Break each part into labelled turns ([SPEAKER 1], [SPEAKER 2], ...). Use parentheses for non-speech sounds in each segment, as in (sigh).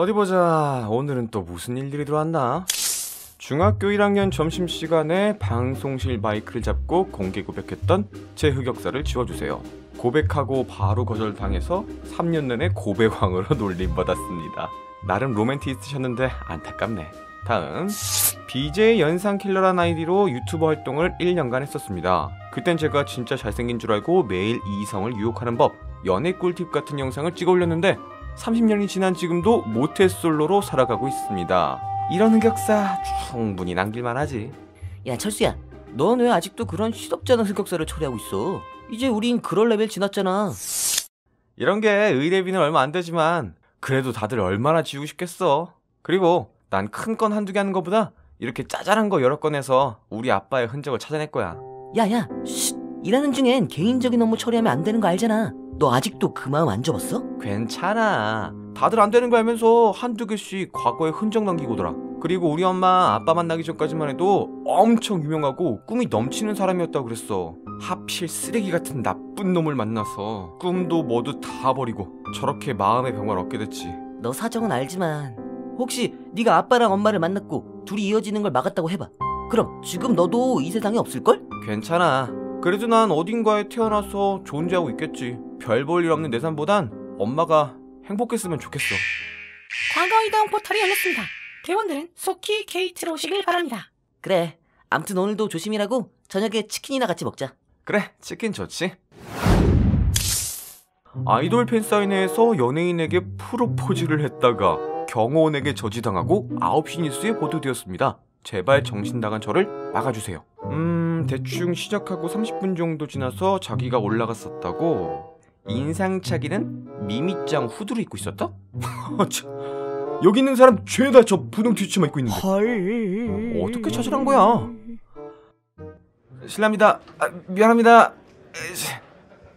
[SPEAKER 1] 어디 보자. 오늘은 또 무슨 일들이 들어왔나? 중학교 1학년 점심시간에 방송실 마이크를 잡고 공개 고백했던 제 흑역사를 지워주세요. 고백하고 바로 거절당해서 3년 내내 고백왕으로 (laughs) 놀림받았습니다. 나름 로맨티스트셨는데 안타깝네. 다음 BJ 연상킬러란 아이디로 유튜버 활동을 1년간 했었습니다. 그땐 제가 진짜 잘생긴 줄 알고 매일 이성을 유혹하는 법, 연애 꿀팁 같은 영상을 찍어 올렸는데 30년이 지난 지금도 모태솔로로 살아가고 있습니다. 이런 흑역사 충분히 남길만 하지.
[SPEAKER 2] 야 철수야 넌 왜 아직도 그런 시덥지 않은 흑역사를 처리하고 있어 이제 우린 그럴 레벨 지났잖아
[SPEAKER 1] 이런 게 의뢰비는 얼마 안 되지만 그래도 다들 얼마나 지우고 싶겠어. 그리고 난 큰 건 한두 개 하는 것보다 이렇게 짜잘한 거 여러 건 해서 우리 아빠의 흔적을 찾아낼 거야.
[SPEAKER 2] 야야 쉿 일하는 중엔 개인적인 업무 처리하면 안 되는 거 알잖아 너 아직도 그 마음 안 접었어?
[SPEAKER 1] 괜찮아. 다들 안 되는 거 알면서 한두 개씩 과거에 흔적 남기고더라. 그리고 우리 엄마 아빠 만나기 전까지만 해도 엄청 유명하고 꿈이 넘치는 사람이었다고 그랬어. 하필 쓰레기 같은 나쁜 놈을 만나서 꿈도 모두 다 버리고 저렇게 마음의 병을 얻게 됐지.
[SPEAKER 2] 너 사정은 알지만 혹시 네가 아빠랑 엄마를 만났고 둘이 이어지는 걸 막았다고 해봐 그럼 지금 너도 이 세상에 없을걸?
[SPEAKER 1] 괜찮아. 그래도 난 어딘가에 태어나서 존재하고 있겠지. 별 볼 일 없는 내 삶보단 엄마가 행복했으면 좋겠어.
[SPEAKER 3] 과거 이동 포털이 열렸습니다. 대원들은 속히 게이트로 오시길 바랍니다.
[SPEAKER 2] 그래 암튼 오늘도 조심히라고 저녁에 치킨이나 같이 먹자
[SPEAKER 1] 그래, 치킨 좋지. 아이돌 팬사인회에서 연예인에게 프로포즈를 했다가 경호원에게 저지당하고 9시 뉴스에 보도되었습니다. 제발 정신 나간 저를 막아주세요. 음, 대충 시작하고 30분 정도 지나서 자기가 올라갔었다고. 인상착의는 미미짱 후드를 입고 있었다? (laughs) 참, 여기 있는 사람 죄다 저 분홍 티셔츠만 입고 있는데.
[SPEAKER 2] 헐
[SPEAKER 1] 어 떻게 찾으란 거야? 실례합니다. 아, 미안합니다.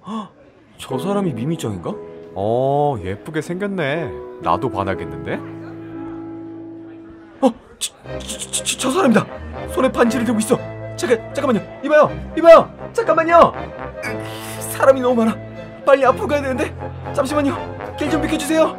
[SPEAKER 1] 헉, 저 사람이 미미짱인가? 어, 예쁘게 생겼네. 나도 반하겠는데? 어, 저, 저, 저, 저 사람이다. 손에 반지를 들고 있어. 잠깐, 잠깐만요. 이봐요, 이봐요. 잠깐만요. 으, 사람이 너무 많아. 빨리 앞으로 가야 되는데. 잠시만요. 길 좀 비켜주세요.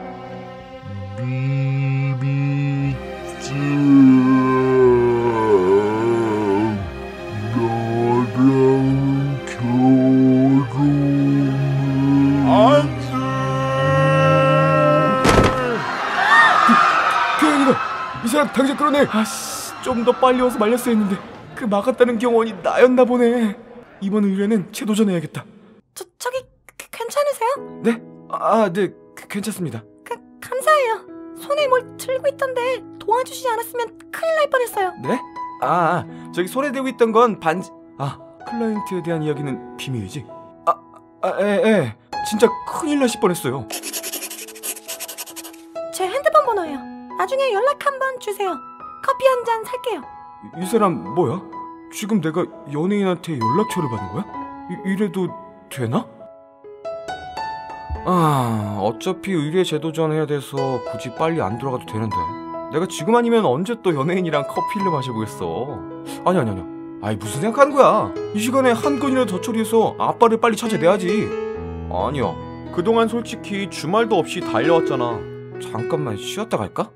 [SPEAKER 1] 교양이다. 이 사람 당장 끌어내. 아씨, 좀 더 빨리 와서 말렸어야 했는데 그 막았다는 경원이 나였나 보네. 이번 의뢰는 재도전해야겠다.
[SPEAKER 3] 저, 저기 그- 괜찮으세요?
[SPEAKER 1] 네? 아, 네, 그- 괜찮습니다.
[SPEAKER 3] 그, 감사해요. 손에 뭘 들고 있던데 도와주시지 않았으면 큰일 날 뻔했어요.
[SPEAKER 1] 네? 아, 아, 저기 손에 들고 있던 건 반지. 아, 클라이언트에 대한 이야기는 비밀이지. 아, 아, 예, 예. 진짜 큰일 나실 뻔했어요.
[SPEAKER 3] 제 핸드폰 번호예요. 나중에 연락 한번 주세요. 커피 한 잔 살게요.
[SPEAKER 1] 이, 이 사람 뭐야? 지금 내가 연예인한테 연락처를 받은 거야? 이, 이래도 되나? 아, 어차피 의뢰 재도전 해야 돼서 굳이 빨리 안 돌아가도 되는데. 내가 지금 아니면 언제 또 연예인이랑 커피를 마셔보겠어. 아니, 아니, 아니. 아이, 무슨 생각하는 거야? 이 시간에 한 건이라도 더 처리해서 아빠를 빨리 찾아내야지. 아니야. 그동안 솔직히 주말도 없이 달려왔잖아. 잠깐만 쉬었다 갈까?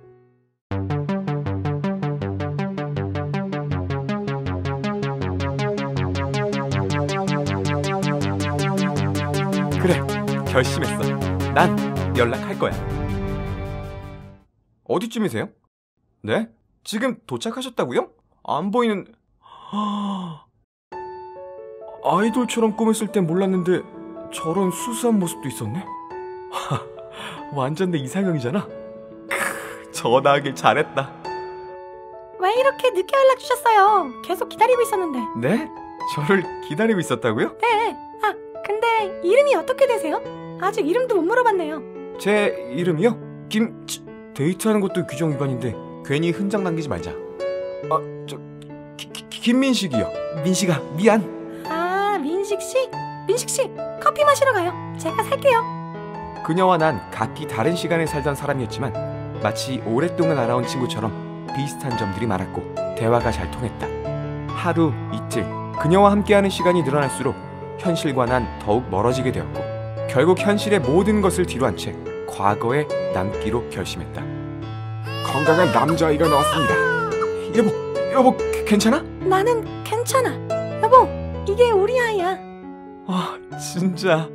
[SPEAKER 1] 그래, 결심했어. 난 연락할 거야. 어디쯤이세요? 네? 지금 도착하셨다고요? 안 보이는... (gasps) 아이돌처럼 꾸몄을 땐 몰랐는데 저런 수수한 모습도 있었네? (laughs) 완전 내 이상형이잖아? 크, 전화하길 잘했다.
[SPEAKER 3] 왜 이렇게 늦게 연락 주셨어요? 계속 기다리고 있었는데.
[SPEAKER 1] 네? 저를 기다리고 있었다고요?
[SPEAKER 3] 네. 아, 근데 이름이 어떻게 되세요? 아직 이름도 못 물어봤네요.
[SPEAKER 1] 제 이름이요? 김... 치, 데이트하는 것도 규정 위반인데 괜히 흔적 남기지 말자. 아, 저... 기, 기, 김민식이요. 민식아, 미안.
[SPEAKER 3] 아, 민식 씨? 민식 씨, 커피 마시러 가요. 제가 살게요.
[SPEAKER 1] 그녀와 난 각기 다른 시간에 살던 사람이었지만 마치 오랫동안 알아온 친구처럼 비슷한 점들이 많았고 대화가 잘 통했다. 하루, 이틀, 그녀와 함께하는 시간이 늘어날수록 현실과 난 더욱 멀어지게 되었고 결국 현실의 모든 것을 뒤로 한 채 과거에 남기로 결심했다. 건강한 남자아이가 나왔습니다. 여보, 여보, 괜찮아?
[SPEAKER 3] 나는 괜찮아. 여보, 이게 우리 아이야.
[SPEAKER 1] 아, 진짜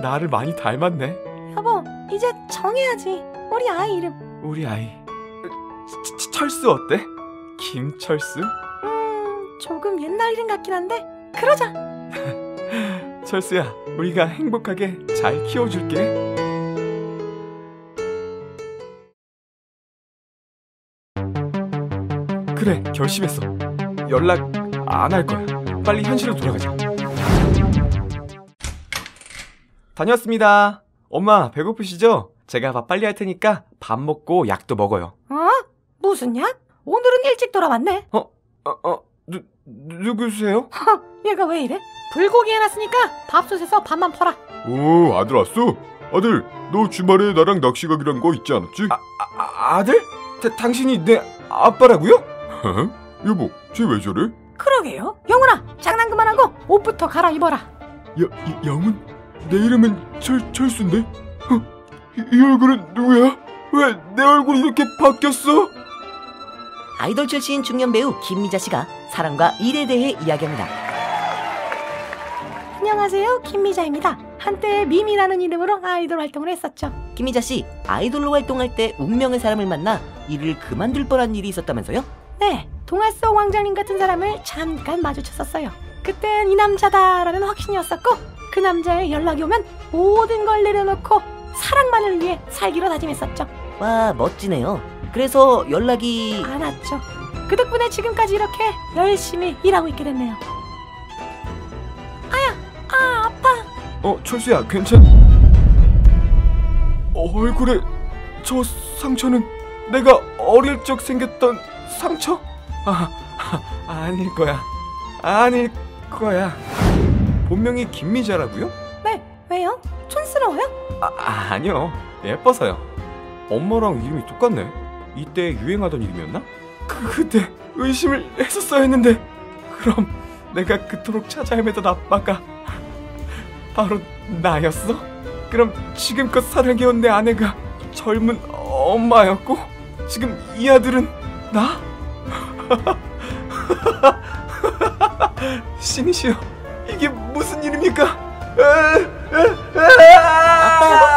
[SPEAKER 1] 나를 많이 닮았네.
[SPEAKER 3] 여보, 이제 정해야지. 우리 아이 이름.
[SPEAKER 1] 우리 아이. 치- 치- 철수 어때? 김철수?
[SPEAKER 3] 음, 조금 옛날 이름 같긴 한데. 그러자. (laughs)
[SPEAKER 1] 철수야, 우리가 행복하게 잘 키워줄게. 그래, 결심했어. 연락 안 할 거야. 빨리 현실로 돌아가자. 다녀왔습니다. 엄마, 배고프시죠? 제가 밥 빨리 할 테니까 밥 먹고 약도 먹어요.
[SPEAKER 3] 어? 무슨 약? 오늘은 일찍 돌아왔네.
[SPEAKER 1] 어, 어, 누, 누구세요?
[SPEAKER 3] 얘가 왜 이래? 불고기 해놨으니까 밥솥에서 밥만 퍼라.
[SPEAKER 4] 오, 아들 왔어? 아들, 너 주말에 나랑 낚시 가기로 한거 있지 않았지?
[SPEAKER 1] 아, 아, 아들? 다- 당신이 내 아빠라고요?
[SPEAKER 4] 헤? 여보, 쟤 왜 저래?
[SPEAKER 3] 그러게요. 영훈아, 장난 그만하고 옷부터 갈아입어라.
[SPEAKER 4] 야, 이, 영훈? 내 이름은 철, 철수인데? 어? 이, 이 얼굴은 누구야? 왜 내 얼굴이 이렇게 바뀌었어?
[SPEAKER 2] 아이돌 출신 중년 배우 김미자 씨가 사랑과 일에 대해 이야기합니다.
[SPEAKER 3] 안녕하세요, 김미자입니다. 한때 미미라는 이름으로 아이돌 활동을 했었죠.
[SPEAKER 2] 김미자 씨 아이돌로 활동할 때 운명의 사람을 만나 일을 그만둘 뻔한 일이 있었다면서요?
[SPEAKER 3] 네, 동화 속 왕자님 같은 사람을 잠깐 마주쳤었어요. 그땐 이 남자다라는 확신이었었고 그 남자의 연락이 오면 모든 걸 내려놓고 사랑만을 위해 살기로 다짐했었죠.
[SPEAKER 2] 와 멋지네요. 그래서 연락이
[SPEAKER 3] 안 왔죠. 그 덕분에 지금까지 이렇게 열심히 일하고 있게 됐네요. 아야, 아 아파.
[SPEAKER 1] 어, 철수야, 괜찮? 얼굴에 저 상처는 내가 어릴 적 생겼던 상처? 아, 아, (laughs) 아닐 거야. 아닐 거야. 본명이 김미자라고요?
[SPEAKER 3] 네, 왜요? 촌스러워요?
[SPEAKER 1] 아, 아니요. 예뻐서요. 엄마랑 이름이 똑같네. 이때 유행하던 이름이었나? 그, 그때 의심을 했었어야 했는데 그럼 내가 그토록 찾아 헤매던 아빠가 바로 나였어? 그럼 지금껏 사랑해온 내 아내가 젊은 엄마였고 지금 이 아들은 나? (laughs) 신이시여 이게 무슨 일입니까?
[SPEAKER 2] 아빠